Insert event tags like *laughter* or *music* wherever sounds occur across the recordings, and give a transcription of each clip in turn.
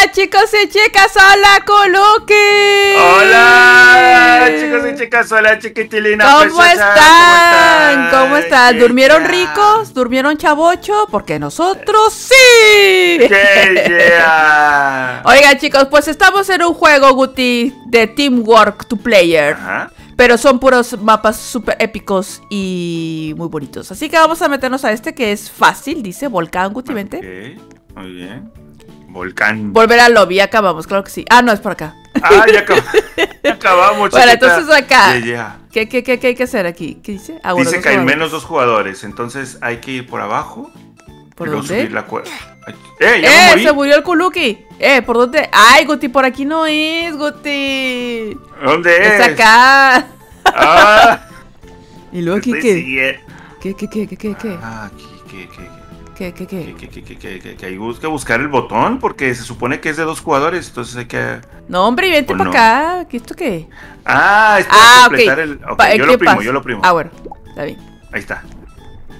Hola chicos y chicas, hola Coluki. Hola chicos y chicas, hola chiquitilina. ¿Cómo están? ¿Cómo están? ¿Durmieron ricos? ¿Durmieron chavocho? Porque nosotros sí. yeah. Oigan chicos, pues estamos en un juego, Guti, de Teamwork to Player. Ajá. Pero son puros mapas súper épicos y muy bonitos. Así que vamos a meternos a este que es fácil, dice Volcán, Guti, vente. Ok, muy bien. Volcán. Volver al lobby, acabamos, claro que sí. Ah, no, es por acá. Ah, ya, acab- *laughs* ya acabamos. Bueno, chiquita. entonces acá. Yeah, yeah. ¿Qué, qué, qué, qué hay que hacer aquí? ¿Qué dice? Ah, bueno, Dice que hay jugadores. menos dos jugadores, entonces hay que ir por abajo. ¿Por dónde? subir la cuerda. ¡Eh! ¡Ya me ¡Eh! morí! Se murió el Kuluki. ¡Eh! ¿Por dónde? ¡Ay, Guti! Por aquí no es, Guti. ¿Dónde es? Es acá. ¡Ah! *laughs* ¿Y luego aquí. ¿Qué, qué, qué, qué, qué, qué? Ah, aquí, ¿qué, qué, qué? ¿Qué, qué, Que, qué? que, que, que, hay que buscar el botón porque se supone que es de dos jugadores, entonces hay que... No, hombre, vente ¿O para no? acá. ¿Qué esto qué? Ah, es para Ah, completar ok. el... yo ¿qué lo primo, pasa? yo lo primo. Ah, bueno. Está bien. Ahí está.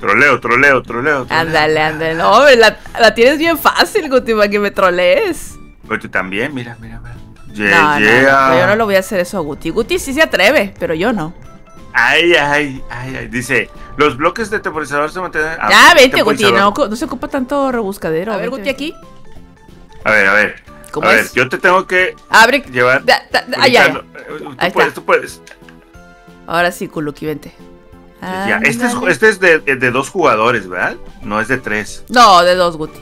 Troleo, troleo, troleo. Ándale, ándale. No, hombre, la, la tienes bien fácil, Guti, para que me trolees. Pero tú también, mira, mira, mira. No, Yeah, no, yeah. no, yo no lo voy a hacer eso a Guti. Guti sí se atreve, pero yo no. Ay, ay, ay, ay. Dice, los bloques de temporizador se mantienen... Ah, ya, vente, Guti. No, no se ocupa tanto rebuscadero. A ver, Guti, aquí. A ver, a ver. ¿Cómo a ver, yo te tengo que Abre. llevar... Da- da- da- ah, ya, ya. brincando. Eh, Ahí Tú puedes, está. tú puedes. Ahora sí, Kuluki, vente. Ya, este es, este es de, de dos jugadores, ¿verdad? No es de tres. No, de dos, Guti.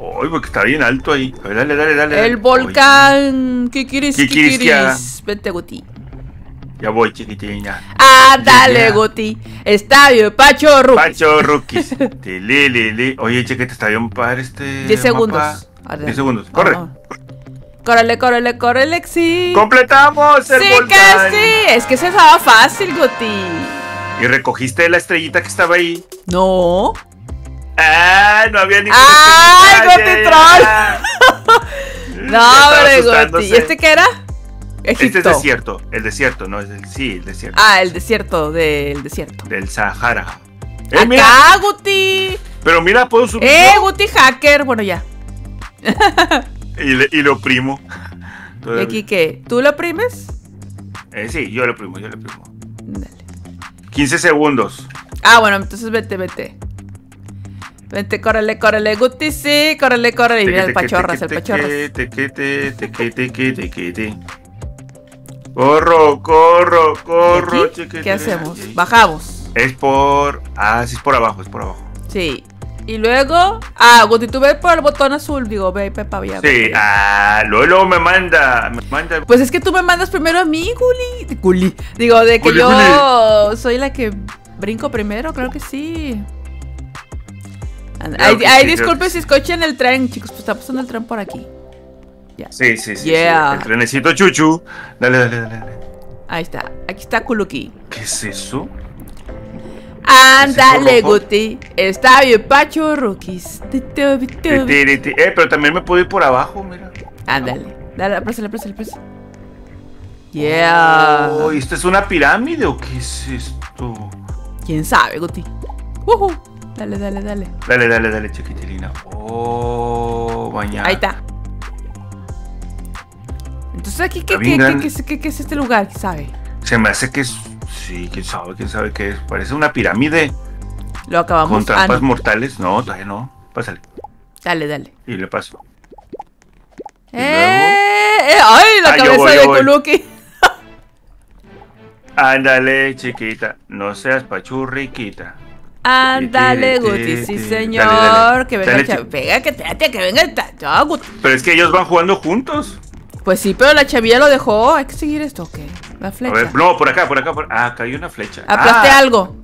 Uy, porque está bien alto ahí. A ver, dale, dale, dale. dale. El volcán. Kikiris, Kikiriskia. kikiris. Vente, Guti. Ya voy, chiquitina. Ah, dale. Guti. Estadio Pacho Ruki. Pacho Rookies. Tili, li, li. Oye, chequete, está bien padre este. 10 segundos. mapa. Adelante. 10 segundos. Corre. Vamos. Córrele, córrele, córrele, sí. ¡Completamos el sí volcán! que sí. Es que se estaba fácil, Guti. Y recogiste la estrellita que estaba ahí. No. ¡Ah! No había ninguna ¡Ay, estrellita, Guti ya. *laughs* No, hombre, Guti. ¿Y este qué era? Este es desierto. El desierto, no es el. Sí, el desierto. Ah, el desierto del desierto. Del Sahara. ¡Eh, mira! Acá, Guti. Pero mira, puedo subir. Eh, Guti hacker. Bueno, ya. y, le- y lo primo. *laughs* ¿Y aquí qué? ¿Tú lo oprimes? Eh, sí, yo lo primo, yo lo primo. Dale. 15 segundos. Ah, bueno, entonces vete, vete. Vente, córrele, córrele, Guti, sí, córrele, córrele. Y mira el pachorras, el pachorras. Corro, corro, ¿Y corro, chiquitín. ¿Qué hacemos? Bajamos. Es por. Ah, sí, es por abajo, es por abajo. Sí. Y luego. Ah, Guti, tú ves por el botón azul. Digo, ve, Pepa, ya. Sí, ah, luego, luego me manda. Me manda. Pues es que tú me mandas primero a mí, Guli. Guli. Digo, de que Guli, yo soy la que brinco primero, creo que sí. Ay, que ay, sí, disculpe si escuchan el tren, chicos, pues está pasando el tren por aquí. Sí, sí, sí. Yeah. sí, El trenecito chuchu. Dale, dale, dale, dale. Ahí está, aquí está Kuluki. ¿Qué es eso? Ándale? Guti. Está bien, Pacho Rookies. Eh, pero también me puedo ir por abajo, mira. Ándale. Dale, aprésale, aprésale, aprésale. Yeah. Oh, ¿esto es una pirámide o qué es esto? ¿Quién sabe, Guti? Ujú. Dale, dale, dale. Dale, dale, dale, chiquitilina. Oh, bañada. Ahí está. Entonces aquí, ¿qué, es- qué- qué es este lugar? ¿Quién sabe? Se me hace que es. Sí, quién sabe, quién sabe qué es. Parece una pirámide Lo acabamos. con Ah, trampas no. mortales. No, todavía no. Pásale. Dale, dale. Y le paso. ¿Y ¡Eh! eh, ¡Ay, la Ah, yo cabeza voy, de yo. Kuluki! *laughs* Ándale, chiquita. No seas pachurriquita. Ándale, Ti, ti, Guti, ti, sí, señor. Dale, dale. Que venga, Dale, venga, que te, que venga. Guti. Pero es que ellos van jugando juntos. Pues sí, pero la chavilla lo dejó. Hay que seguir esto, ¿o qué? La A flecha. ver, no, por acá, por acá. Por... Ah, acá hay una flecha. Aplaste Ah, algo.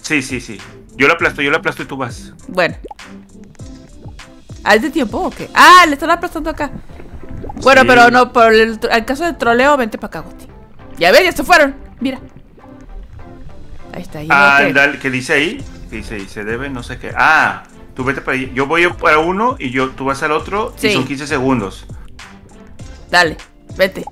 Sí, sí, sí. Yo la aplasto, yo la aplasto y tú vas. Bueno. ¿Ah, es de tiempo o qué? Ah, le están aplastando acá. Bueno, Sí. pero no, por el, el caso del troleo, vente para acá, Guti. Ya ves, ya se fueron. Mira. Ahí está. veo que- Ándale, ¿qué dice ahí? ¿Qué dice ahí? Se debe, no sé qué. Ah, tú vete para ahí. Yo voy para uno y yo, tú vas al otro Sí. y son 15 segundos. Dale, vete.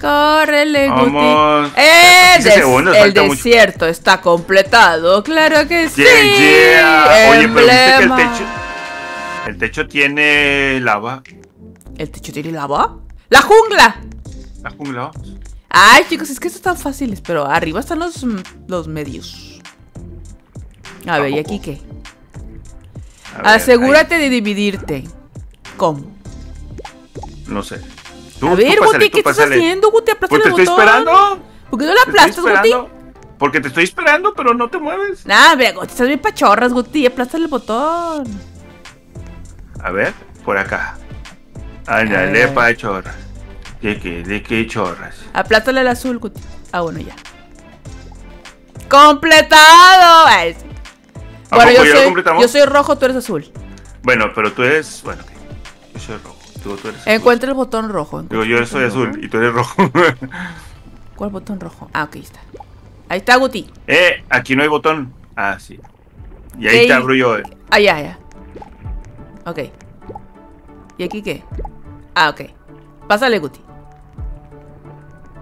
Córrele, Guti. Vamos. ¡Eh! 15 des- segundos, el mucho. desierto está completado. Claro que sí. Yeah. Oye, pero viste que el techo. El techo tiene lava. ¿El techo tiene lava? ¡La jungla! La jungla. Ay, chicos, es que estos están fáciles, pero arriba están los, mm, los medios. A ver, ¿y aquí qué? Ver, Asegúrate de dividirte. ¿Cómo? No sé. Tú- a ver, Guti, tú ¿qué estás haciendo, Guti? Pues te el estoy botón. esperando. ¿Por qué no la aplastas, Guti? Porque te estoy esperando, pero no te mueves. Nah, hombre, Guti, estás bien pachorras, Guti. Aplástale el botón. A ver, por acá. Ándale, Ay. pa' chorras. ¿De qué? ¿De qué chorras? Aplástale el azul, Guti. Ah, bueno, ya. ¡Completado! Ay, sí. ¿A Bueno, yo soy, completamos? yo soy rojo, tú eres azul. Bueno, pero tú eres. Bueno, ok. Yo soy rojo. Tú, tú eres azul. Encuentra el botón rojo. Digo, yo soy azul rojo. y tú eres rojo. *laughs* ¿Cuál botón rojo? Ah, ok, ahí está. Ahí está, Guti. eh, aquí no hay botón. Ah, sí. Y ahí te abro yo. eh. Ah, ya, ya. Ok. ¿Y aquí qué? Ah, ok. Pásale, Guti.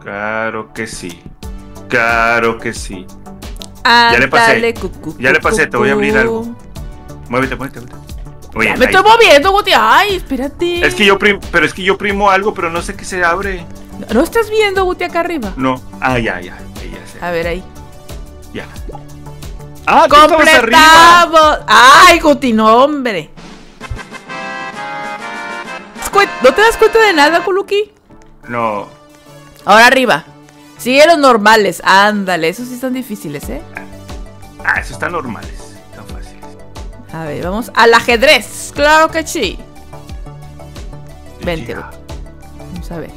Claro que sí. Claro que sí. Ah, le pasé. Ya le pasé, te voy a abrir algo. Muévete, muévete, muévete. Oye, Ya me estoy moviendo, Guti. Ay, espérate. Es que yo prim- pero es que yo primo algo, pero no sé qué se abre. ¿No estás viendo, Guti, acá arriba? No. Ah, ya, ya. ahí ya sé. A ver, ahí. Ya. Ah. ¡Completamos! ¡Ay, Guti, no, hombre! ¿Te das cuen- ¿No te das cuenta de nada, Kuluki? No. Ahora arriba. Sigue los normales. Ándale, esos sí están difíciles, ¿eh? Ah, eso está normales. A ver, vamos al ajedrez. Claro que sí. Vente. Guti. Vamos a ver.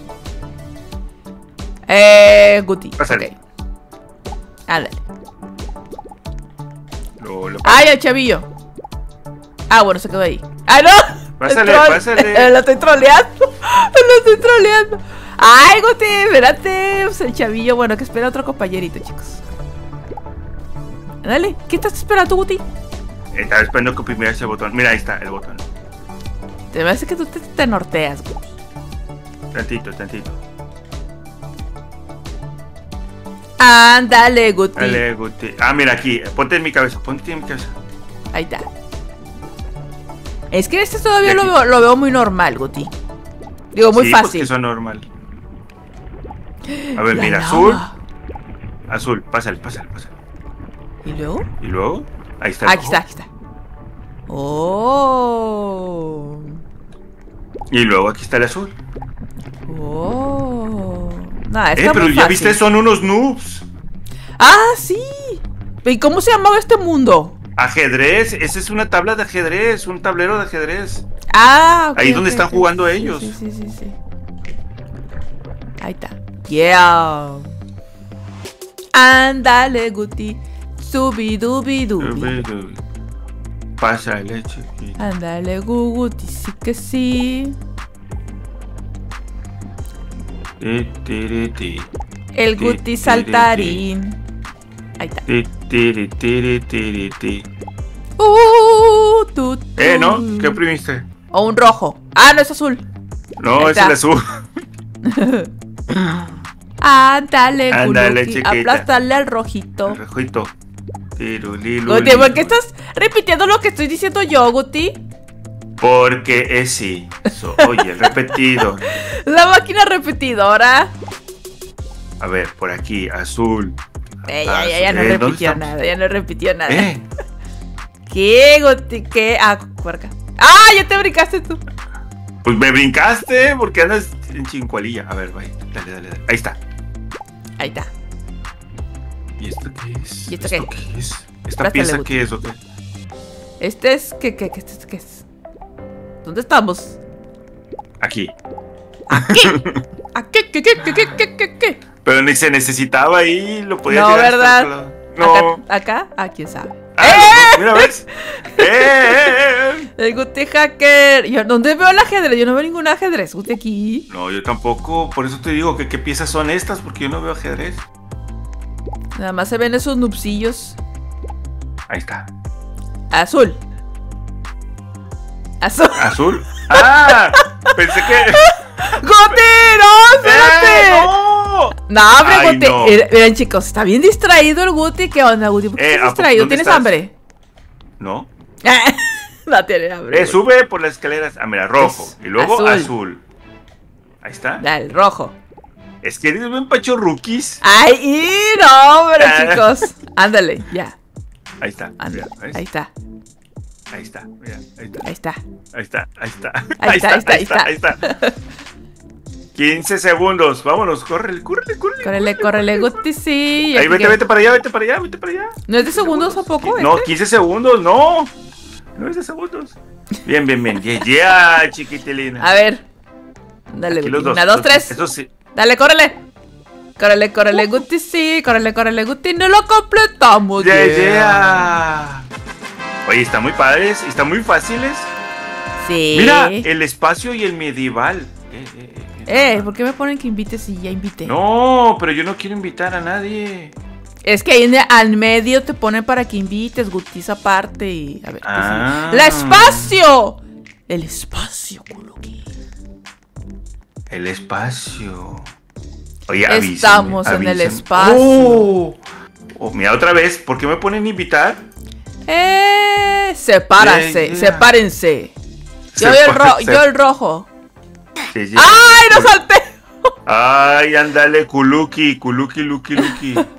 Eh, Guti. Ok. Ándale. Lo, lo- ¡Ay, el chavillo! Ah, bueno, se quedó ahí. ¡Ay, no! Pásale, pásale. *laughs* lo estoy troleando. *laughs* Lo estoy troleando. ¡Ay, Guti! Espérate. Pues el chavillo, bueno, que espera otro compañerito, chicos. Dale. ¿Qué estás esperando, Guti? Estaba esperando que oprimiera ese botón. Mira, ahí está el botón. Te parece que tú te, te norteas, Guti. Tantito, tantito. Ándale, Guti. Dale, Guti. Ah, mira aquí. Ponte en mi cabeza. Ponte en mi cabeza. Ahí está. Es que este todavía lo veo, lo veo muy normal, Guti. Digo, muy sí, fácil. eso es normal. A ver, La mira, lava. azul. Azul. Pásale, pásale, pásale. ¿Y luego? Y luego. Ahí está. Aquí está, aquí está. Oh. Y luego aquí está el azul. Oh. Nah, Eh, pero muy ya fácil. viste, son unos noobs. Ah, sí. ¿Y cómo se llamaba este mundo? Ajedrez. Esa es una tabla de ajedrez. Un tablero de ajedrez. Ah, ok, Ahí es donde están jugando Sí, ellos. Sí, sí, sí, sí. Ahí está. Yeah. Ándale, Guti. Subi dubi dubi. Chiquito. Ándale, Guguti, sí que sí. El Ti, Guti saltarín. Ahí está. Uh, tu, tu. Eh, ¿no? ¿Qué oprimiste? O un rojo. Ah, no es azul. No, es el azul. *laughs* Ándale, Ándale, chiquita. Aplastarle al rojito. El rojito. Guti, ¿por qué estás repitiendo lo que estoy diciendo yo, Guti? Porque es sí. So- oye, repetido. *laughs* La máquina repetidora. A ver, por aquí, azul. Eh, ya, ya, ya no. Eh, ¿dónde repitió nada, ya no repitió nada. ¿Eh? *laughs* ¿Qué, Guti? ¿Qué? Ah, puerca. ¡Ah! Ya te brincaste tú. Pues me brincaste porque andas en chincualilla. A ver, vaya. Dale, dale, dale. Ahí está. Ahí está. ¿Y esto qué es? ¿Y esto qué? es? ¿Esta pieza qué es o qué? Este es. ¿Qué, qué, qué, este- qué es? ¿Dónde estamos? Aquí. *laughs* ¿A qué, qué, qué, qué, qué, qué, qué, qué? Pero ni se necesitaba ahí, lo podías No, hasta ¿verdad? No. ¿Acá? ¿Acá? Ah, quién sabe. Ah, no, mira, ¿ves? *laughs* ¡Eh, eh, eh! El Guti hacker. Yo, ¿Dónde veo el ajedrez? Yo no veo ningún ajedrez. Guti aquí. No, yo tampoco. Por eso te digo que qué piezas son estas, porque yo no veo ajedrez. Nada más se ven esos nupsillos. Ahí está. Azul. Azul. ¿Azul? ¡Ah! Pensé que. *laughs* ¡Guti! ¡No! ¡Espérate! ¡Eh, no! No, hombre, Ay, Guti. no. Eh, Miren, chicos, está bien distraído el Guti. ¿Qué onda, Guti? ¿Por qué Eh, ¿a estás distraído? ¿Tienes estás? hambre? No. *laughs* no tiene hambre. Eh, sube por las escaleras. Ah, mira, rojo. Es y luego azul. azul. Ahí está. Da, el rojo. Es que eres buen pacho rookies. ¡Ay, no, hombre, Ah. chicos! Ándale, ya. Ahí está. Ándale. Ahí está, Ahí está. Mira, ahí está. ahí está. Ahí está. Ahí está. Ahí está, ahí está, Ahí está. 15 segundos. Vámonos, córrele, córrele, córrele. Córrele, córrele, Guti, sí. Ahí vete, vete para allá, vete para allá, vete para allá. ¿No es de segundos a poco? No, este? 15 segundos, no. No es de segundos. Bien, bien, bien. Yeah, yeah, chiquitilina. A ver. Dale, Guti. Una, dos, tres. Eso sí. Dale, córrele. Córrele, córrele, Guti, sí. Córrele, córrele, Guti. No lo completamos. Yeah, yeah. yeah. Oye, están muy padres, están muy fáciles. Sí. Mira, el espacio y el medieval. Eh, eh, eh, Eh, ¿por qué me ponen que invites si ya invité? No, pero yo no quiero invitar a nadie. Es que ahí en el- al medio te ponen para que invites, Gutis aparte y... A ver, ¿qué Ah. sigue? ¡El espacio! El espacio, Kuluki. El espacio. Oye, avísenme, Estamos en el espacio. Oh, Oh, mira, otra vez, ¿por qué me ponen a invitar? Eh, Yeah, yeah. sepárense. Yo, el ro- yo el rojo. ¡Ay, no salté! Ay, ándale, Kuluki, Kuluki, Luki, Luki. *laughs*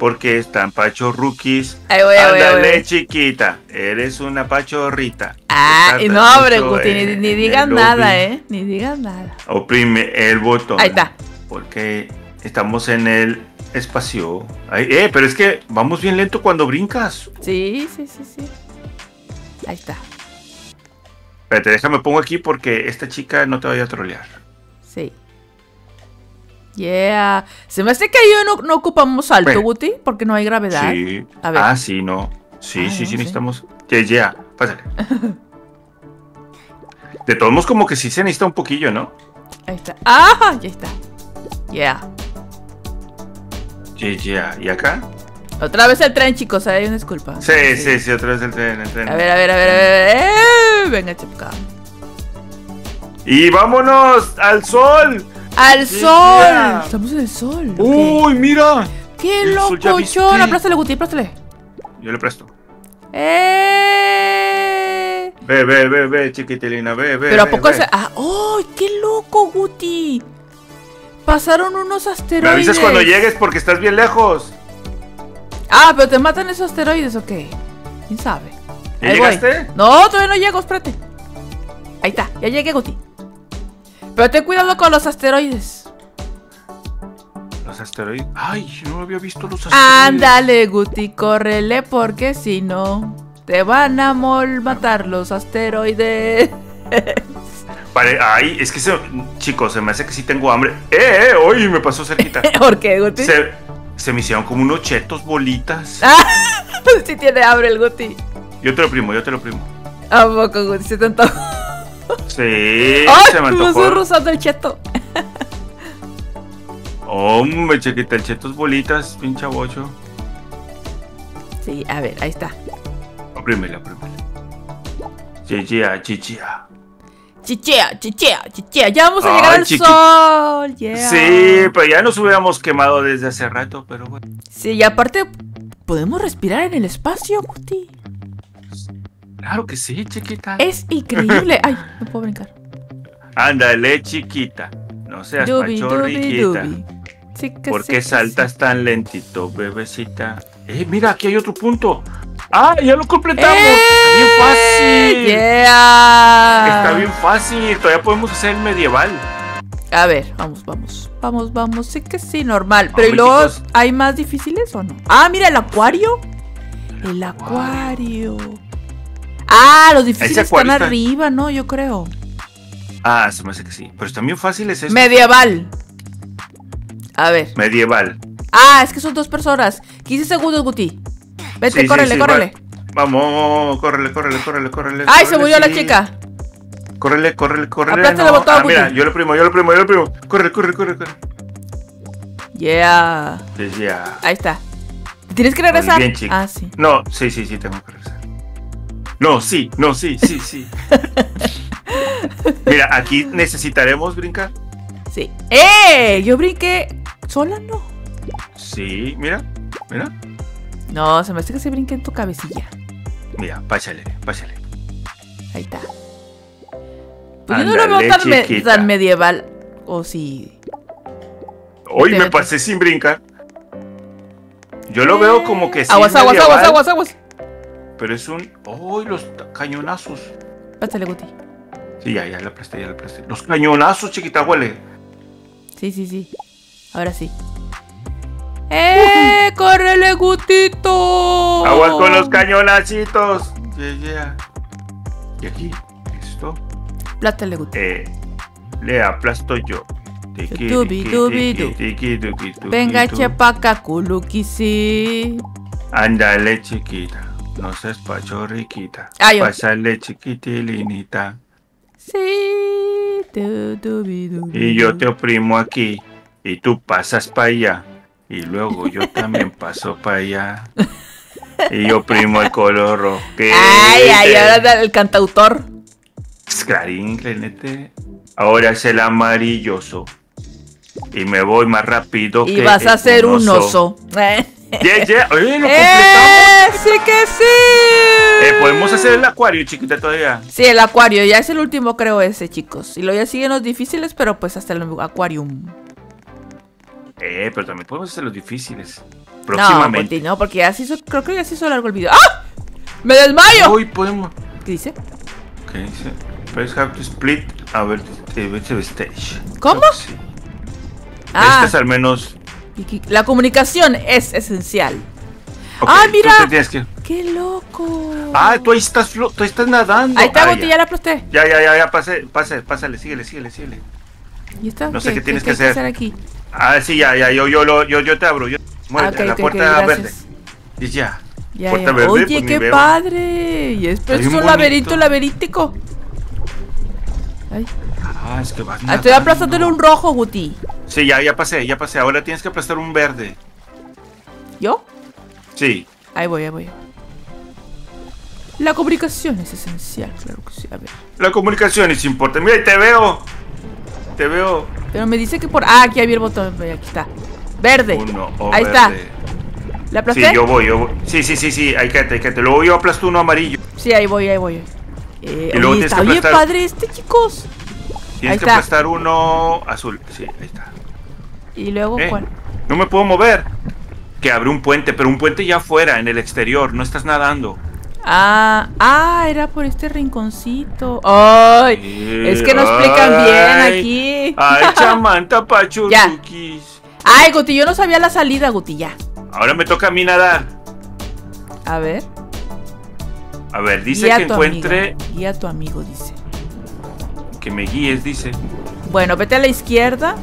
Porque están pacho rookies. Ahí voy, Ándale, voy. chiquita. Eres una pachorrita. Ah, y no, hombre, ni, ni digas nada, ¿eh? Ni digas nada. Oprime el botón. Ahí está. Porque estamos en el espacio. Ay, eh, pero es que vamos bien lento cuando brincas. Sí, sí, sí, sí. Ahí está. Espérate, déjame pongo aquí porque esta chica no te vaya a trolear. Sí. Yeah. Se me hace que ahí no, no ocupamos salto, Bueno. Guti, porque no hay gravedad. Sí. A ver. Ah, sí, no. Sí, Ah, sí, no, sí, necesitamos. Ya, ya, pásale. De todos modos, como que sí se necesita un poquillo, ¿no? Ahí está. ¡Ah! Ya está. Yeah. Ya, ya. ¿Y acá? Otra vez el tren, chicos. Hay una disculpa. Sí, sí, sí, otra vez el tren, el tren. A ver, a ver, a ver, a ver. ¡Eh! Venga, chica. Y vámonos al sol. ¡Al Sí, sol! yeah. Estamos en el sol. ok. Uy, mira. ¡Qué locochón! Aplástale, Guti, aplástale. Yo le presto. ¡Eh! Ve, ve, ve, ve, chiquitilina, ve, ve. Pero a poco ve. se. ¡Ah! ¡Oh! ¡Qué loco, Guti! Pasaron unos Me asteroides. avisas cuando llegues porque estás bien lejos. Ah, pero te matan esos asteroides, ¿o qué? ¿Quién sabe? ¿Ya Ahí voy. llegaste? No, todavía no llego, espérate. Ahí está, ya llegué, Guti. Pero ten cuidado con los asteroides. Los asteroides. Ay, no había visto los asteroides. Ándale, Guti, córrele, porque si no, te van a mol matar los asteroides. *laughs* Pare- Ay, es que se... chicos, se me hace que sí tengo hambre. ¡Eh, eh! ¡Uy! Me pasó cerquita. *laughs* ¿Por qué, Guti? se, se me hicieron como unos chetos bolitas. *laughs* Ah, sí tiene hambre el Guti. Yo te lo primo, yo te lo primo. ¿A poco, Guti? Se te antojó. Sí, ¡Ay! se me antojó. rozando el cheto. Hombre, chiquita, el chetos bolitas, pinche bocho. Sí, a ver, ahí está. Oprímela, oprímela. Chichia, chichia. Chichea, chichea, chichea. Ya vamos a Ay, llegar al chiqui- sol. yeah. Sí, pero ya nos hubiéramos quemado desde hace rato, pero bueno. Sí, y aparte, podemos respirar en el espacio, Guti. Claro que sí, chiquita. Es increíble. Ay, no puedo brincar. Ándale, chiquita. No seas Dubi, dubi, pachorriquita. dubi. Sí que ¿Por sí qué que saltas tan lentito, bebecita? Eh, mira, aquí hay otro punto. ¡Ah, ya lo completamos! ¡Eh! Está bien fácil. Yeah. Está bien fácil. Todavía podemos hacer el medieval. A ver, vamos, vamos. Vamos, vamos. Sí que sí, normal. Pero ¿y luego hay más difíciles o no? Ah, mira, el acuario. El acuario. Ah, los difíciles están arriba, ¿no? Yo creo. Ah, se me hace que sí. Pero están bien fáciles estos. Medieval. A ver. Medieval. Ah, es que son dos personas. 15 segundos, Guti. Vete, Sí, córrele, sí, córrele. va- Vamos, córrele, córrele, córrele, córrele. Ay, se murió la chica. Córrele, córrele, córrele. Aplasta el botón, ah, mira, Guti. yo lo primo, yo lo primo, yo lo primo. Corre, corre, corre, corre. Yeah. Ya. Ahí está. ¿Tienes que regresar? bien, chica. ah, sí. No, sí, sí, sí, tengo que regresar. No, sí, no, sí, sí, sí. *laughs* Mira, aquí necesitaremos brincar. Sí. ¡Eh! Yo brinqué. ¿Sola no? Sí, mira, mira. No, se me hace que se brinque en tu cabecilla. Mira, pásale, pásale. Ahí está. Pues yo no lo veo tan, me- chiquita. tan medieval. O sí. Hoy me pasé sin brincar. Yo lo veo como que sí. Aguas, aguas, aguas, aguas, aguas. Pero es un. ¡Uy, los cañonazos! Pásale, Guti. Sí, ya, ya la aplasté, ya la aplasté. Los cañonazos, chiquita, huele. Sí, sí, sí. Ahora sí. ¡Eh! ¡Córrele, Gutito! Aguas con los cañonacitos. Yeah, yeah. Y aquí, esto. Plátale, Guti. Eh, le aplasto yo. Tiki, duki, tuki, Venga, chepaca, culukisi. Ándale, chiquita. No seas pachorriquita. Ay, oh. Pásale, chiquitilinita. Sí. du, Y yo te oprimo aquí. Y tú pasas para allá. Y luego yo también *laughs* paso para allá. Y yo oprimo el color rojo. Ay, ay, ahora el cantautor. Clarín, clenete. Ahora es el amarilloso. Y me voy más rápido Y que vas a ser un oso. Eh, *laughs* *laughs* Yeah, yeah. ¡Eh, lo completamos! ¡Eh! ¡Sí que sí! Eh, ¿Podemos hacer el acuario, chiquita, todavía? Sí, el acuario, ya es el último creo ese, chicos. Y luego ya siguen los difíciles, pero pues hasta el acuarium. Eh, pero también podemos hacer los difíciles. No, Próximamente. Guti, no, porque ya se hizo, creo que ya se hizo largo el video. ¡Ah! ¡Me desmayo! Hoy podemos. ¿Qué dice? ¿Qué dice? First have to split our the stage. ¿Cómo? Sí. Ah, Este es al menos. La comunicación es esencial. Ok, Ah, mira. que- ¡Qué loco! Ah, tú ahí estás, flo- tú ahí estás nadando. Ahí está, Ah, Guti, ya la aplasté. Ya, ya, ya, ya, pase, pase, pásale, síguele, síguele, síguele. ¿Y está? No sé qué tienes que hacer. aquí? Ah, sí, ya, ya, yo, yo, lo, yo, yo te abro. Yo, muévete, la puerta verde. Y ya. Ya, Puerta ya. verde, Oye, pues, qué padre. Y es, Está es bien un laberinto laberíntico. Ay. Ah, es que vas Ah, Estoy aplastándole un rojo, Guti. Sí, ya, ya pasé, ya pasé. Ahora tienes que aplastar un verde. ¿Yo? Sí. Ahí voy, ahí voy. La comunicación es esencial, claro que sí. A ver. La comunicación es importante. Mira, te veo. Te veo. Pero me dice que por. Ah, aquí había el botón. Aquí está. Verde. Uno o Ahí está. ¿Le aplasté? Sí, yo voy, yo voy. Sí, sí, sí, sí. Ahí quédate, ahí quédate. Luego yo aplasto uno amarillo. Sí, ahí voy, ahí voy. Eh, Y luego oye, tienes está que bien padre este, chicos. Tienes Ahí que está. aplastar uno azul. Sí, ahí está. Y luego, Eh, ¿cuál? No me puedo mover. Que abre un puente, pero un puente ya afuera, en el exterior. No estás nadando. Ah, ah, era por este rinconcito. Ay, es que no explican bien aquí. Ay, *laughs* chamanta pachurruquis. Ay, Guti, yo no sabía la salida, Guti, ya. Ahora me toca a mí nadar. A ver. A ver, dice guía que encuentre. amigo. Guía a tu amigo, dice. Que me guíes, dice. Bueno, vete a la izquierda.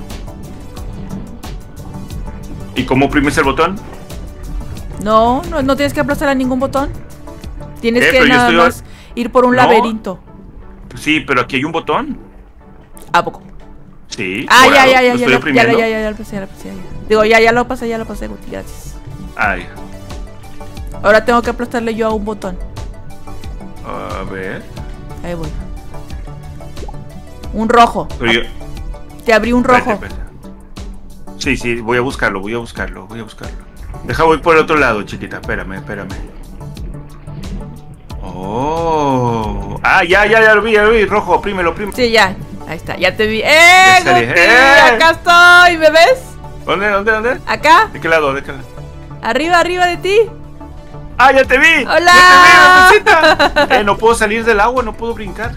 ¿Y cómo oprimes el botón? No, no, no tienes que aplastar a ningún botón. Tienes Eh, que nada estoy- más ir por un No. laberinto. Sí, pero aquí hay un botón. ¿A poco? Sí. Ah, ya, morado. ya, ya, ya, ya, ya, ya, ya, ya lo pasé, ya lo pasé, ya. Digo, ya, ya lo pasé, ya lo pasé, Guti, gracias. Ya. Ahora tengo que aplastarle yo a un botón. A ver. Ahí voy. Un rojo. Yo. Te abrí un rojo. Espérate, espérate. Sí, sí, voy a buscarlo, voy a buscarlo, voy a buscarlo. Deja, voy por el otro lado, chiquita. Espérame, espérame. Oh. Ah, ya, ya, ya lo vi, ya lo vi. Rojo, oprímelo, oprímelo. Sí, ya. Ahí está, ya te vi. ¡Eh. Guti! ¡Eh! ¡Acá estoy! ¿Me ves? ¿Dónde, dónde, dónde? ¿Acá? ¿De qué lado, de qué lado? Arriba, arriba de ti. ¡Ah, ya te vi! ¡Hola! ¡Ya te vi! Eh, no puedo salir del agua, no puedo brincar.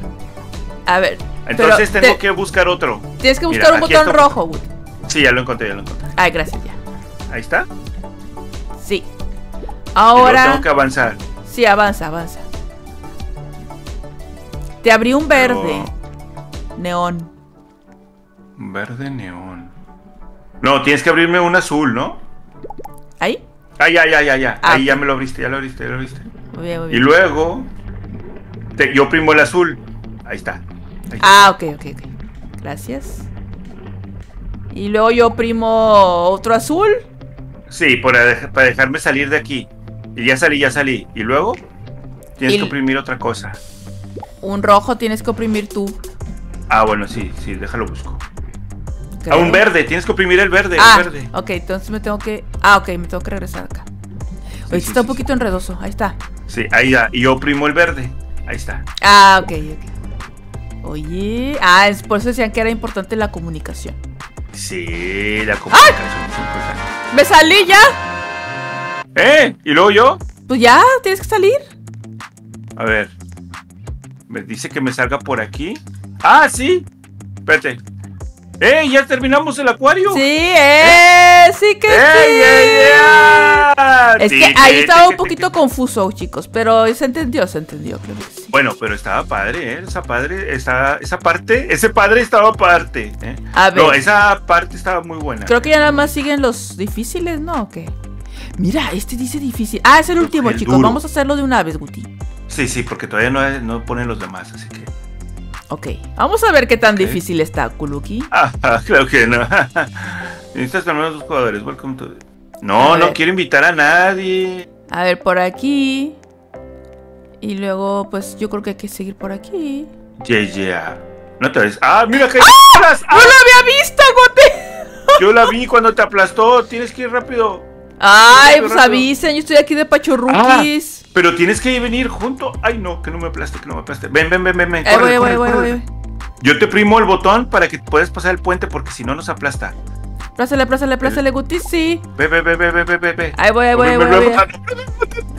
A ver. Entonces tengo te- que buscar otro. Tienes que Mira, buscar un botón rojo, Guti. Sí, ya lo encontré, ya lo encontré. Ay, gracias, ya. Ahí está. Sí. Y Ahora. tengo que avanzar. Sí, avanza, avanza. Te abrí un verde. Neón. Verde neón. No, tienes que abrirme un azul, ¿no? ¿Ahí? Ah, ya, ya, ya, ya. Ah, Ahí ya me lo abriste, ya lo abriste, ya lo abriste. Muy bien, muy Y bien. luego. te- yo primo el azul. Ahí está. Ahí está. Ah, ok, ok, ok. Gracias. Y luego yo primo otro azul. Sí, para, dej- para dejarme salir de aquí. Y ya salí, ya salí. Y luego. Tienes Y- que oprimir otra cosa. Un rojo tienes que oprimir tú. Ah, bueno, sí, sí, déjalo busco. creo. Ah, un verde, tienes que oprimir el verde, Ah, el verde. ok, entonces me tengo que... Ah, ok, me tengo que regresar acá. Oye, sí, está un poquito enredoso. Ahí está. Sí, ahí ya. Y yo oprimo el verde. Ahí está. Ah, ok, ok. Oye. Ah, es por eso decían que era importante la comunicación. Sí, la comunicación es importante. ¡Me salí ya! ¿Eh? ¿Y luego yo? Pues ya, tienes que salir. A ver. Me dice que me salga por aquí. Ah, sí. Espérate. ¡Eh! ¿Ya terminamos el acuario? Sí, eh, sí que ¡Ey, sí. Es que ahí estaba un poquito confuso, chicos, pero se entendió, se entendió, claro que sí. Bueno, pero estaba padre, ¿eh? Esa padre, esa, esa parte, ese padre estaba aparte. ¿eh? A ver, No, esa parte estaba muy buena. creo que ya nada más siguen los difíciles, ¿no? ¿O qué? Mira, este dice difícil. Ah, es el último, El chicos. duro. Vamos a hacerlo de una vez, Guti. Sí, sí, porque todavía no, no ponen los demás, así que. Ok, vamos a ver qué tan difícil está, Kuluki. Ah, *laughs* claro que no. *laughs* Necesitas también a dos jugadores. Welcome to- No, no quiero invitar a nadie. A ver, por aquí. Y luego, pues yo creo que hay que seguir por aquí. Yeah, yeah. No te ves. Ah, mira que. ¡Ah! ¡No lo había visto, Guti! Yo la vi cuando te aplastó. Tienes que ir rápido. Ay, Rápido, pues rápido. avisen, yo estoy aquí de pachorruquis. Pero tienes que venir junto. Ay, no, que no me aplaste, que no me aplaste. Ven, ven, ven, ven. ven. Ahí Corre, voy, corre, voy, voy, corre. voy. Yo te primo el botón para que puedas pasar el puente porque si no nos aplasta. Plásale, plásale, plásale, Guti, sí. Ve, ve, ve, ve, ve, ve, ve. Ahí voy, ahí voy, ahí voy.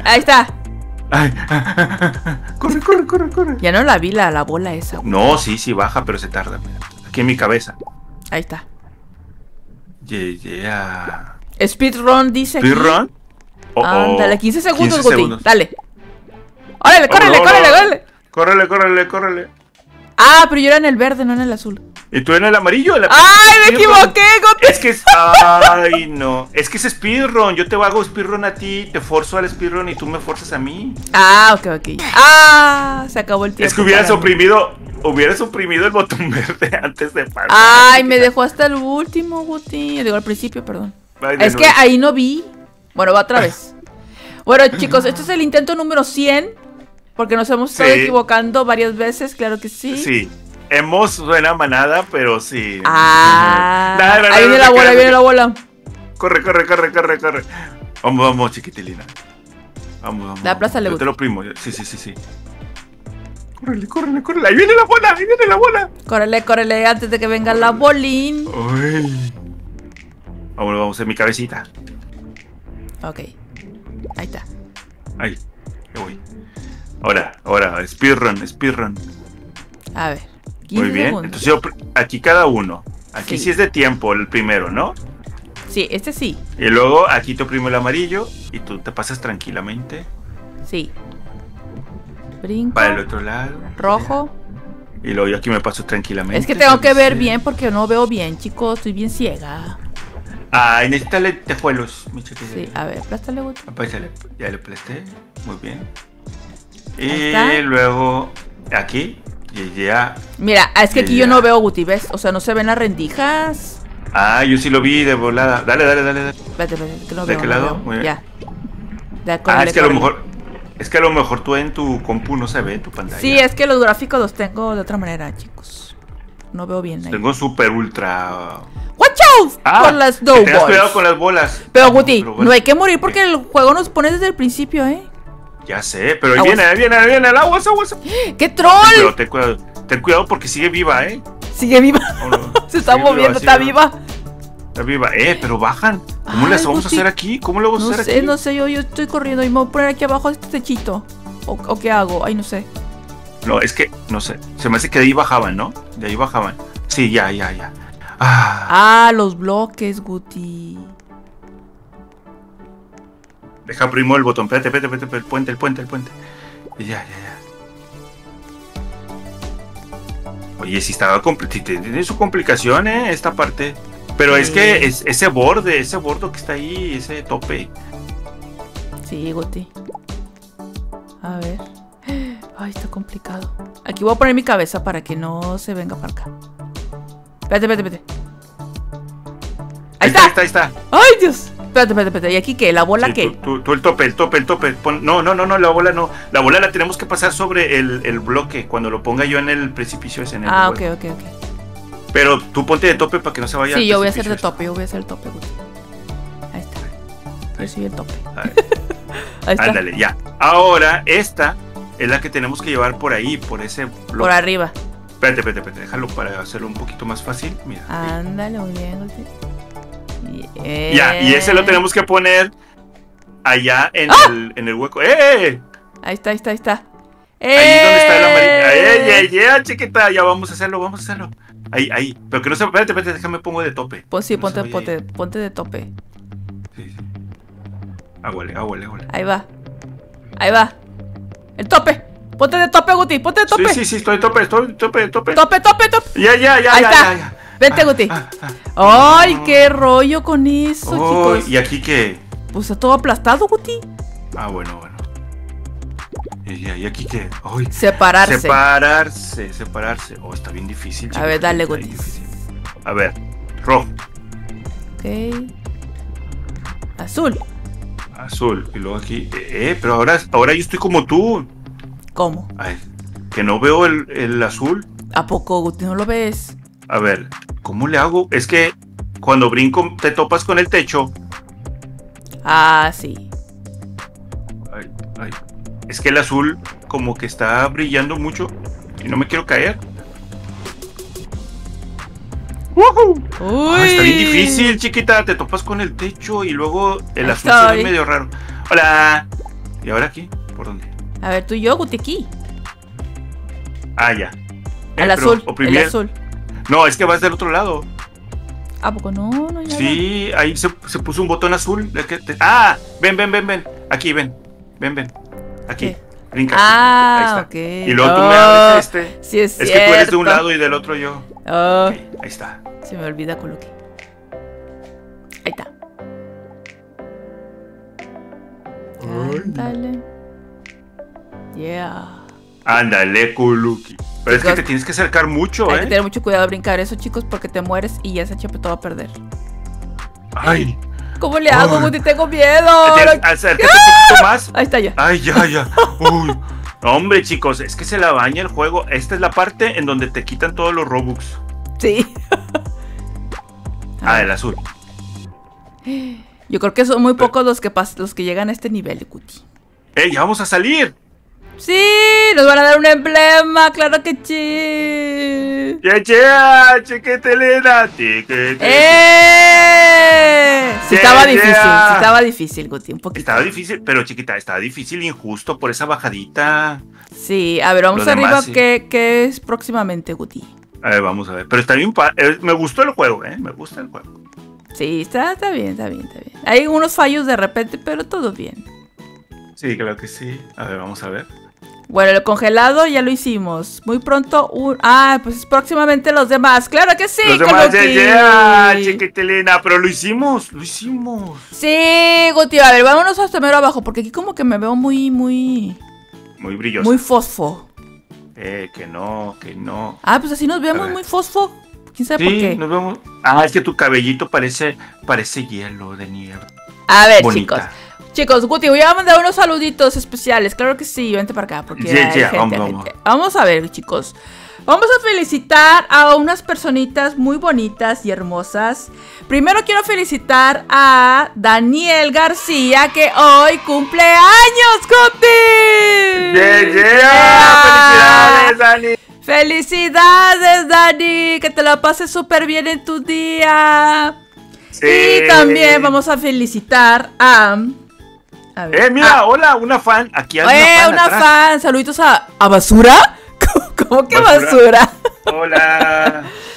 ahí ve, Ahí está. Ay. Corre, corre, corre, corre. Ya no la vi la, la bola esa. güey. No, sí, sí, baja, pero se tarda. mira. Aquí en mi cabeza. Ahí está. Yeah, yeah. Speedrun dice. ¿Speedrun? Oh, oh. Ándale, 15 segundos, 15 Guti. segundos. Dale. Órale, córrele, Vámonos, córrele, vámonos. córrele. Córrele, córrele, córrele. Ah, pero yo era en el verde, no en el azul. ¿Y tú en el amarillo? La- ¡Ay, me equivoqué, Guti! Es que es. Ay, no. Es que es speedrun. Yo te hago speedrun a ti, te forzo al speedrun y tú me forzas a mí. Ah, ok, ok. Ah, se acabó el tiempo. Es que hubieras oprimido. Hubieras oprimido el botón verde *laughs* antes de pasar. Ay, me dejó hasta el último, Guti. Digo, al principio, perdón. Ay, Es que ahí no vi. Bueno, va otra *laughs* vez. Bueno, chicos, este es el intento número 100. Porque nos hemos estado Sí. equivocando varias veces, claro que sí. Sí. Hemos suena manada, pero sí. Ah, No, no, no, ahí viene la bola, ahí viene la bola. Corre, corre, corre, corre, corre. Vamos, vamos, chiquitilina. Vamos, vamos. La plaza le Yo gusta. te lo primo. yo- Sí, sí, sí, sí. Córrele, córrele, córrele. Ahí viene la bola, ahí viene la bola. Córrele, córrele, antes de que venga la bolín. Ay. Vamos, vamos en mi cabecita. Ok. Ahí está. Ahí, ya voy. Ahora, ahora, speedrun, speedrun. A ver. 15 Muy bien. segundos. Entonces yo, aquí cada uno. Aquí Sí. sí. es de tiempo el primero, ¿no? Sí, este sí. Y luego aquí te oprimo el amarillo y tú te pasas tranquilamente Sí. Brinco. para el otro lado. Rojo. Y luego yo aquí me paso tranquilamente. Es que tengo que ver bien porque no veo bien, chicos. Estoy bien ciega. Ay, necesita lentejuelos, mi chiquita. Sí, a ver, aplástale, Guti. Ya le, ya le aplasté. Muy bien. Ahí Y luego aquí. Y ya. Mira, es que aquí yo no veo Guti, ¿ves? O sea, no se ven las rendijas. Ah, yo sí lo vi de volada. Dale, dale, dale, dale. Espérate, espérate, que no ¿De veo. qué no lado? veo. Muy bien. Ya. Ya, Ah, córrele, es que a lo mejor. Es que a lo mejor tú en tu compu no se ve tu pantalla. Sí, es que los gráficos los tengo de otra manera, chicos. No veo bien ahí. Tengo super ultra. ¡Watch out! Ah, con las snowballs. cuidado con las bolas. Pero Guti, Pero bueno, no hay que morir porque el juego nos pone desde el principio, ¿eh? Ya sé, pero ahí viene, ahí viene, ahí viene el agua, aguas. ¡Qué troll! cuidado, ten cuidado. Ten cuidado porque sigue viva, ¿eh? Sigue viva. *laughs* Se está Sigue moviendo, está viva. Está viva. Eh, pero bajan. ¿Cómo Ay, las vamos a hacer aquí? ¿Cómo lo vamos No a hacer sé, aquí? no sé, yo, yo estoy corriendo y me voy a poner aquí abajo este techito. ¿O, o qué hago? Ay, no sé. No, es que, no sé. Se me hace que de ahí bajaban, ¿no? De ahí bajaban. Sí, ya, ya, ya. Ah, Ah, los bloques, Guti. Deja primo el botón. Espérate, espérate, espérate, el puente, el puente, el puente. Y ya, ya, ya. Oye, si estaba tiene su complicación, ¿eh? Esta parte. Pero es que es, ese borde, ese bordo que está ahí, ese tope. Sí, Guti. A ver. Ay, está complicado. Aquí voy a poner mi cabeza para que no se venga para acá. Espérate, espérate, espérate. Ahí está. Ahí está, ahí está. Ay, Dios. Espérate, espérate, espérate. ¿Y aquí qué? ¿La bola Sí, qué? tú, tú- tú el tope, el tope, el tope. Pon- no, no, no, no, la bola no. La bola la tenemos que pasar sobre el, el bloque cuando lo ponga yo en el precipicio ese. En el Ah, ok, ok, ok. Pero tú ponte de tope para que no se vaya Sí, yo voy a hacer de precipicio tope, yo voy a hacer el tope, Guti. Ahí está. Yo soy el tope. A ver, *laughs* Ahí está. Ándale, ya. Ahora, esta es la que tenemos que llevar por ahí, por ese bloque. Por arriba. Espérate, espérate, espérate. Déjalo para hacerlo un poquito más fácil. Mira. Ándale, muy bien, Ya, y ese lo tenemos que poner allá en, ¡Ah! el, en el hueco. ¡Eh! Ahí está, ahí está, ahí está. Ahí donde está el amarillo. ¡Ey, ¡Eh! ey, ey, chiquita! Ya vamos a hacerlo, vamos a hacerlo. Ahí, ahí. Pero que no se. Espérate, espérate, déjame pongo de tope. Pues sí, No ponte, ahí. ponte, ponte de tope. Sí, sí. Aguale, aguale, aguale. Ahí va. Ahí va. El tope. Ponte de tope, Guti. Ponte de tope. Sí, sí, sí, estoy de tope, estoy de tope, de tope. Tope, tope, tope. Ya, ya, ya, Ahí ya, está. ya, ya. Vente, Ah, Guti. ah, ah. Ay, qué rollo con eso, Oh, chicos. ¿Y aquí qué? Pues está todo aplastado, Guti. Ah, bueno, bueno. ¿Y, aquí qué? Ay, Separarse. Separarse, separarse. Oh, está bien difícil. A chicos, ver, dale, difícil. A ver, rojo, ok. Azul. azul. Y luego aquí. Eh, eh, pero ahora, ahora yo estoy como tú. ¿Cómo? Ay, que no veo el, el azul. ¿A poco, Guti? ¿No lo ves? A ver, ¿cómo le hago? Es que cuando brinco te topas con el techo. Ah, sí. Ay, ay. Es que el azul como que está brillando mucho y no me quiero caer. Uy. Ay, está bien difícil, chiquita. Te topas con el techo y luego el Ahí azul se ve medio raro. Hola. ¿Y ahora aquí? ¿Por dónde? A ver, tú y yo, Guti, aquí. Ah, ya. Eh, El azul. el- azul. No, es que vas del otro lado. ¿A poco no? No, ya Sí, ahí se, se puso un botón azul. de que te- Ah, ven, ven, ven, ven. Aquí, ven. Ven, ven. Aquí. ¿Qué? Brinca. Ah, ahí está. ok. Y luego tú me Oh, abres este. Sí, es, Es que tú eres de un lado y del otro yo. Oh, Ok, ahí está. se me olvida Coloqui. Ahí está. Ándale. Yeah. Ándale, Kuluki. Pero es que te tienes que acercar mucho, Hay que ¿eh? tener mucho cuidado de brincar eso, chicos, porque te mueres y ya ese chepe todo a perder. Ay. ¿Cómo le hago. Guti? Tengo miedo. Acércate un poquito más. Ahí está ya. Ay, ya, ya. *laughs* Uy. Hombre, chicos, es que se la baña el juego. Esta es la parte en donde te quitan todos los Robux. Sí. Ah, el azul. Yo creo que son muy pocos los que los que llegan a este nivel, Guti. ¡Ey, ya vamos a salir! Sí, nos van a dar un emblema, claro que sí. ¡Ya, ya! ¡Chiquitelena! ¡Chiquitelena! ¡Eh! Sí Yeah, estaba difícil, yeah. sí estaba difícil, Guti, un poquito. Estaba difícil, pero chiquita, estaba difícil, injusto por esa bajadita. Sí, a ver, vamos arriba. demás, sí. ¿qué, qué es próximamente, Guti? A ver, vamos a ver. Pero está bien, eh, me gustó el juego, ¿eh? Me gusta el juego. Sí, está, está bien, está bien, está bien. Hay unos fallos de repente, pero todo bien. Sí, claro que sí. A ver, vamos a ver. Bueno, el congelado ya lo hicimos. Muy pronto un... Ah, pues próximamente los demás. Claro que sí, Los demás, ya, ya, chiquitelena. Pero lo hicimos, lo hicimos. Sí, Guti, a ver, vámonos hasta mero abajo, porque aquí como que me veo muy, muy, Muy brilloso. muy fosfo. Eh, que no, que no. Ah, pues así nos vemos muy fosfo. ¿Quién sabe por Sí, qué? nos vemos. Ah, es que tu cabellito parece, parece hielo de nieve. A ver, Bonita. chicos. Chicos, Guti, voy a mandar unos saluditos especiales. Claro que sí, vente para acá. Porque ya, gente, vamos, vamos. gente. Vamos a ver, chicos. Vamos a felicitar a unas personitas muy bonitas y hermosas. Primero quiero felicitar a Daniel García, que hoy cumple años, Guti. ¡Yeah, yeah! Yeah. ¡Felicidades, Dani! ¡Felicidades, Dani! Que te la pases súper bien en tu día. Sí. Y también vamos a felicitar a. a ver, Eh, mira, a- hola, una fan. Aquí hay ¡Eh, una fan. una atrás. fan! Saluditos a. ¿A basura? *laughs* ¿Cómo, cómo que Basura. basura? Hola. *laughs*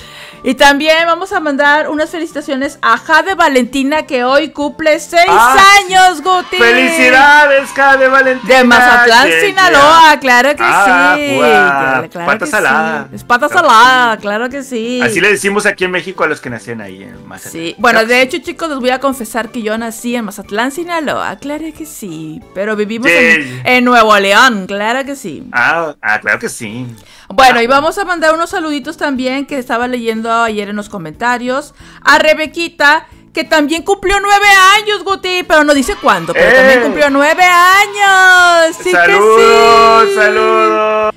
Y también vamos a mandar unas felicitaciones a Jade Valentina, que hoy cumple seis Ah, años, Guti. ¡Felicidades, Jade Valentina! De Mazatlán, Yeah, Sinaloa, claro que Ah, sí. guau, Claro pata que salada. sí. Es pata Claro salada, claro que sí. yeah. Así le decimos aquí en México a los que nacían ahí en Mazatlán. Sí, bueno, Claro de hecho, chicos, les voy a confesar que yo nací en Mazatlán, Sinaloa. Claro que sí. Pero vivimos Sí. en, en Nuevo León, claro que sí. Ah, ah, claro que sí. Bueno, y vamos a mandar unos saluditos también que estaba leyendo ayer en los comentarios. A Rebequita, que también cumplió nueve años, Guti, pero no dice cuándo, pero ¡Eh! también cumplió nueve años. Sí saludos, que sí. saludos.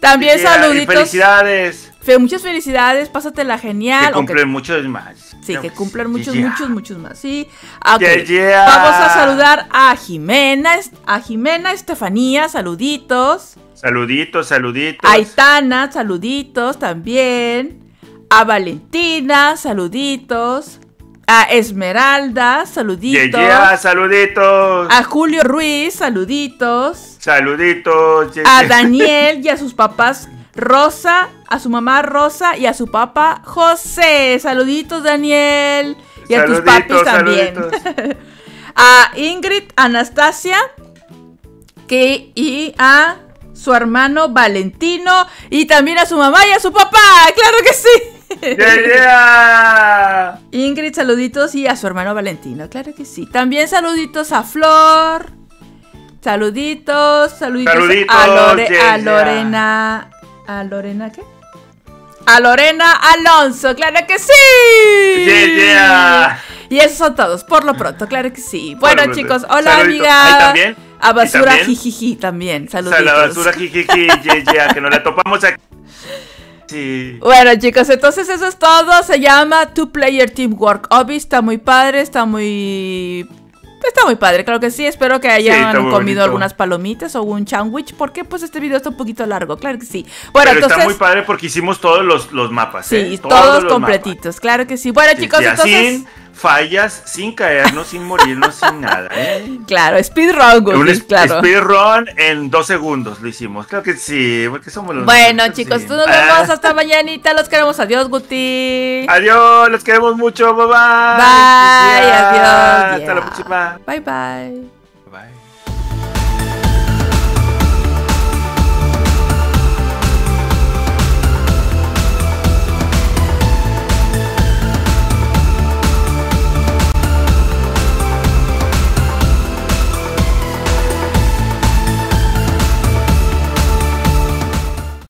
También Y- y saluditos. felicidades. Fe, muchas felicidades, pásatela genial. Que cumplen muchos más. Sí, que cumplan muchos, yeah. muchos, muchos más. Sí. Ok. Yeah, yeah. Vamos a saludar a Jimena, es- a Jimena Estefanía, saluditos. Saluditos, saluditos. A Aitana, saluditos también. A Valentina, saluditos. A Esmeralda, saluditos. yeah, saluditos. A Julio Ruiz, saluditos. Saluditos. yeah, A. Daniel *laughs* y a sus papás Rosa, a su mamá Rosa y a su papá José. Saluditos, Daniel. Y a tus papis también. *laughs* a Ingrid, Anastasia que, y a su hermano Valentino y también a su mamá y a su papá. ¡Claro que sí! Yeah, yeah. Ingrid, saluditos y a su hermano Valentino, claro que sí. También saluditos a Flor. Saluditos, saluditos, Saluditos, a, Lore- yeah, a. Lorena. ¿A Lorena qué? A Lorena Alonso, claro que sí. Yeah, yeah. Y esos son todos, por lo pronto, claro que sí. Bueno, Bueno, chicos, hola saluditos. amiga. También. A basura también. jijiji también, A saluditos. la basura, jijiji, yeah, yeah, que nos la topamos aquí. Sí. Bueno, chicos, entonces eso es todo. Se llama Two Player Teamwork. Obvi está muy padre, está muy. Está muy padre, claro que sí. Espero que hayan comido bonito. algunas palomitas o un sandwich. Porque pues este video está un poquito largo, claro que sí. Bueno, Pero entonces. está muy padre porque hicimos todos los, los mapas. Sí, ¿eh? todos, los completitos, claro que sí. Bueno. Sí, chicos, entonces. Fallas, sin caernos, sin morirnos, sin nada. ¿eh? Claro, speedrun, Un es- claro. speedrun en dos segundos lo hicimos. Creo que sí, porque somos los Bueno, chicos, sí. tú nos Ah, vemos hasta mañanita. Los queremos. Adiós, Guti. Adiós, los queremos mucho. Bye bye. Bye, adiós. Hasta la próxima. Bye, bye.